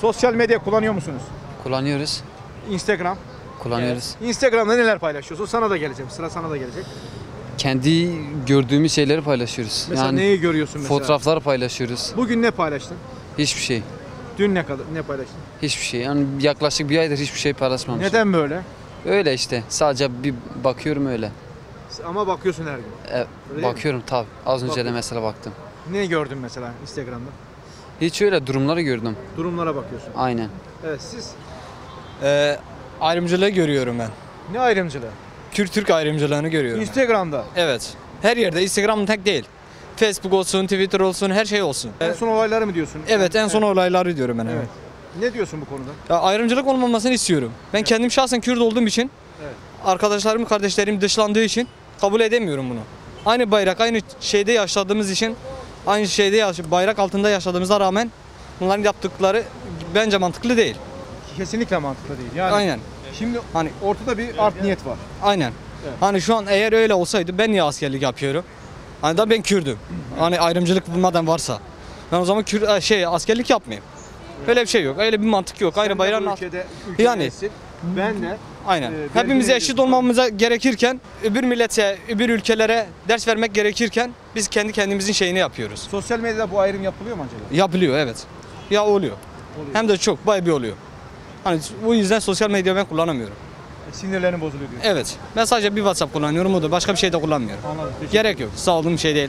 Sosyal medya kullanıyor musunuz? Kullanıyoruz. Instagram. Kullanıyoruz. Instagram'da neler paylaşıyorsun? Sana da geleceğim. Sıra sana da gelecek. Kendi gördüğümüz şeyleri paylaşıyoruz. Mesela yani neyi görüyorsun mesela? fotoğraflar paylaşıyoruz. Bugün ne paylaştın? Hiçbir şey. Dün ne kadar ne paylaştın? Hiçbir şey. Yani yaklaşık bir aydır hiçbir şey paylaşmamışım. Neden böyle? Öyle işte. Sadece bir bakıyorum öyle. Ama bakıyorsun her gün. E, Öyle bakıyorum tabii. Az önce de mesela baktım. Ne gördün mesela Instagram'da? Hiç öyle durumları gördüm. Durumlara bakıyorsun. Aynen. Evet siz Ee, ayrımcılığı görüyorum ben. ne ayrımcılığı? Kürt-Türk ayrımcılığını görüyorum. ben. Instagram'da. Evet. Her yerde Instagram tek değil. Facebook olsun, Twitter olsun, her şey olsun. En son olayları mı diyorsun? Evet, en son olayları diyorum ben. Evet. Evet. Ne diyorsun bu konuda? Ya ayrımcılık olmamasını istiyorum. Ben kendim şahsen Kürt olduğum için, Evet. arkadaşlarım, kardeşlerim dışlandığı için kabul edemiyorum bunu. Aynı bayrak, aynı şeyde yaşadığımız için, aynı şeyde yaş- bayrak altında yaşadığımıza rağmen bunların yaptıkları bence mantıklı değil. Kesinlikle mantıklı değil. Yani Aynen. şimdi Hani ortada bir art niyet var. Aynen. Evet. Hani şu an eğer öyle olsaydı ben niye askerlik yapıyorum? Hani da ben Kürdüm. Hani ayrımcılık bulmadan varsa. Ben o zaman Kür şey askerlik yapmayayım. Öyle bir şey yok. Öyle bir mantık yok. Bu alt- ülkede, ülkede Yani. ben de Aynen. Ee, Hepimiz eşit olmamıza gerekirken öbür millete, öbür ülkelere ders vermek gerekirken biz kendi kendimizin şeyini yapıyoruz. sosyal medyada bu ayrım yapılıyor mu acaba? Yapılıyor evet. Ya oluyor. Oluyor. Hem de çok bayağı bir oluyor. Hani bu yüzden sosyal medya ben kullanamıyorum. E, Sinirlerin bozuluyor diyor. Evet. Ben sadece bir WhatsApp kullanıyorum o da başka bir şey de kullanmıyorum. Anladım. Gerek yok. Sağ olun bir şey değil.